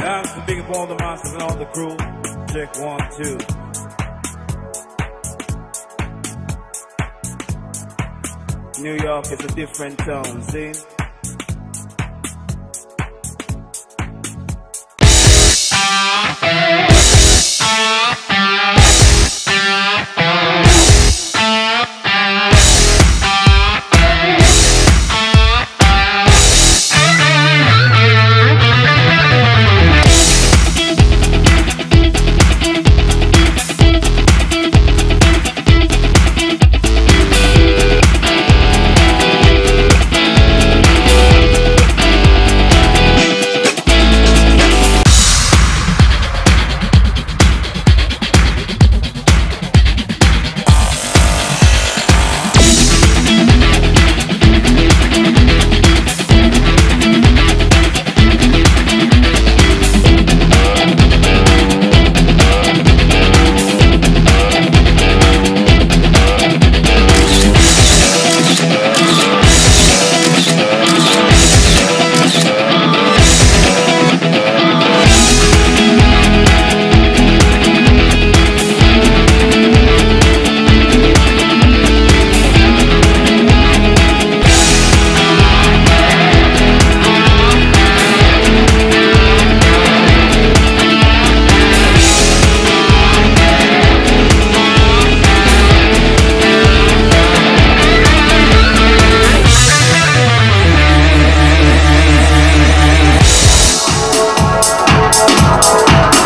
The big up all the monsters and all the crew. Check one, two. New York is a different tone, see?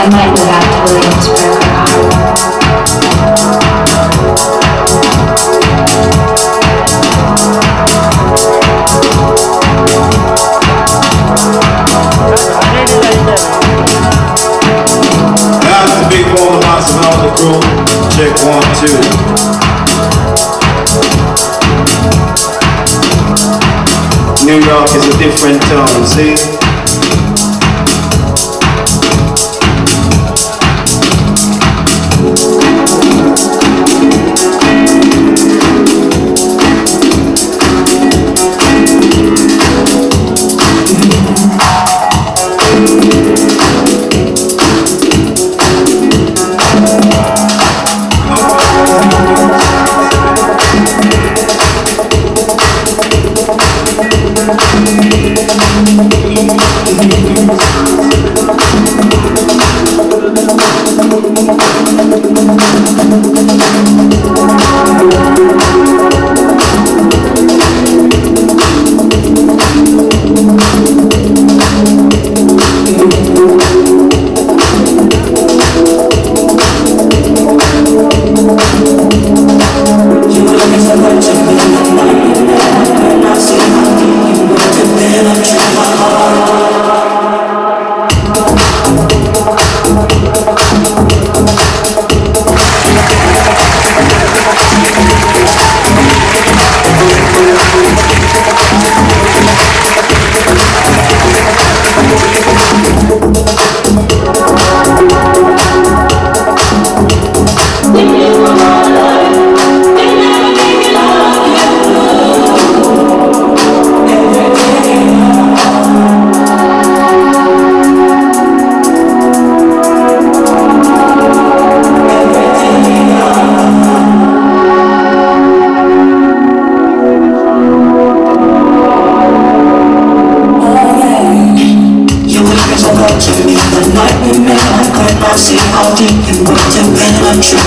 I might go back to Williamsburg. That's the big ball of masters and all the crew. Check one, two. New York is a different tone, see? You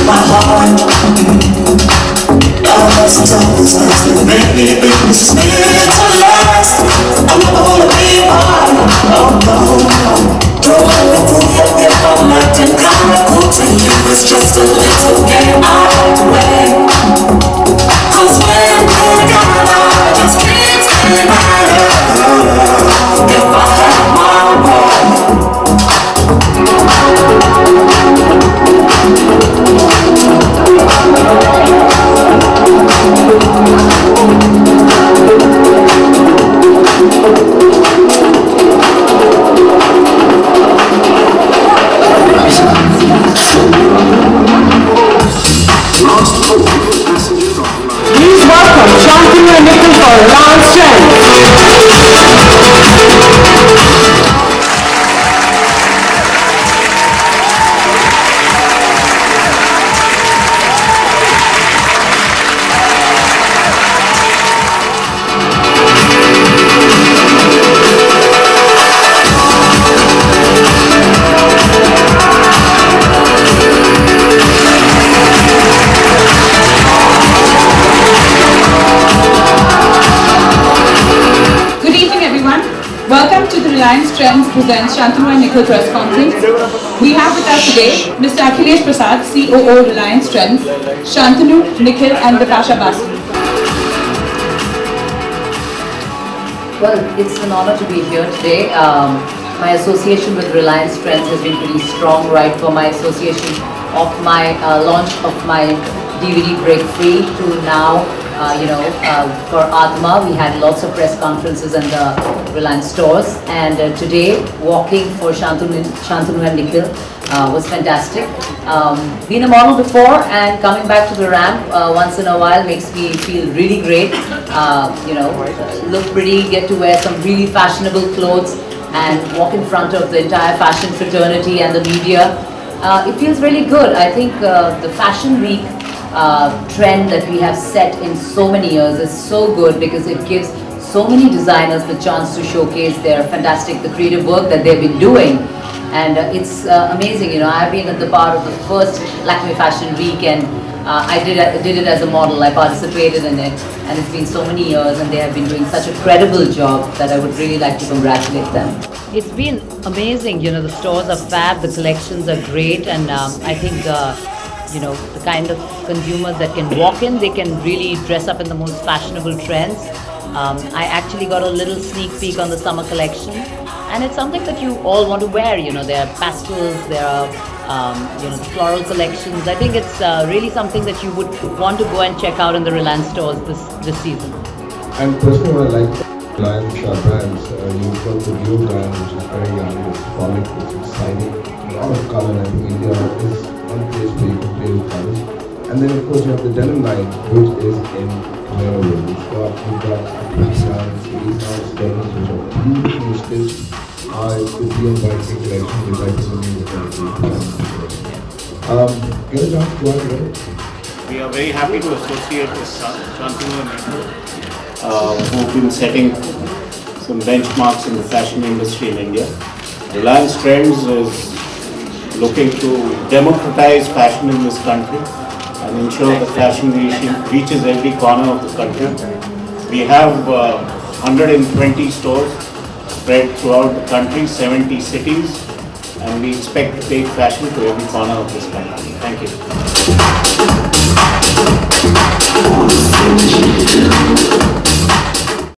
my heart. Love was always last, but maybe it was meant to last. I'm gonna be mine. Oh no, don't ever forget if I'm acting comical to you. It's just a little game Please welcome Shantanu and Nikhil for Lance Chen. Presents Shantanu and Nikhil press conference. We have with us today Mr. Akhilesh Prasad, COO Reliance Trends, Shantanu, Nikhil and Bipasha Basu. Well, it's an honor to be here today. Um, my association with Reliance Trends has been pretty strong, right, for my association of my uh, launch of my DVD Break Free to now, uh, you know, uh, for Atma, we had lots of press conferences in the Reliance stores. And uh, today, walking for Shantanu, Shantanu and Nikhil uh, was fantastic. Um, been a model before and coming back to the ramp uh, once in a while makes me feel really great. Uh, you know, look pretty, get to wear some really fashionable clothes and walk in front of the entire fashion fraternity and the media. It feels really good. I think the Fashion Week uh, trend that we have set in so many years is so good because it gives so many designers the chance to showcase their fantastic, the creative work that they've been doing. And uh, it's uh, amazing, you know, I've been at the part of the first Lakme Fashion Week and uh, I did, did it as a model, I participated in it and it's been so many years and they have been doing such a credible job that I would really like to congratulate them. It's been amazing, you know, the stores are fab, the collections are great and um, I think uh, you know, kind of consumers that can walk in, they can really dress up in the most fashionable trends. Um, I actually got a little sneak peek on the summer collection, and it's something that you all want to wear. You know, there are pastels, there are um, you know floral collections. I think it's uh, really something that you would want to go and check out in the Reliance stores this this season. And personally, I like Reliance brands. Uh, you've got the new brand, which is very young, it's frolic, it's exciting, a lot of color. I think India is one place where you can play with colors. And then, of course, you have the denim line, which is in wearable. We've got, we've got designs, these nice denims, which are beautifully stitched. Uh, it's the DM by King collection, which I think is um, Get a chance to go out and get it. We are very happy to associate with Shan- Shantanu and uh, who've been setting some benchmarks in the fashion industry in India. Reliance Trends is looking to democratize fashion in this country and ensure that fashion reaches every corner of the country. We have uh, 120 stores spread throughout the country, 70 cities, and we expect to take fashion to every corner of this country. Thank you.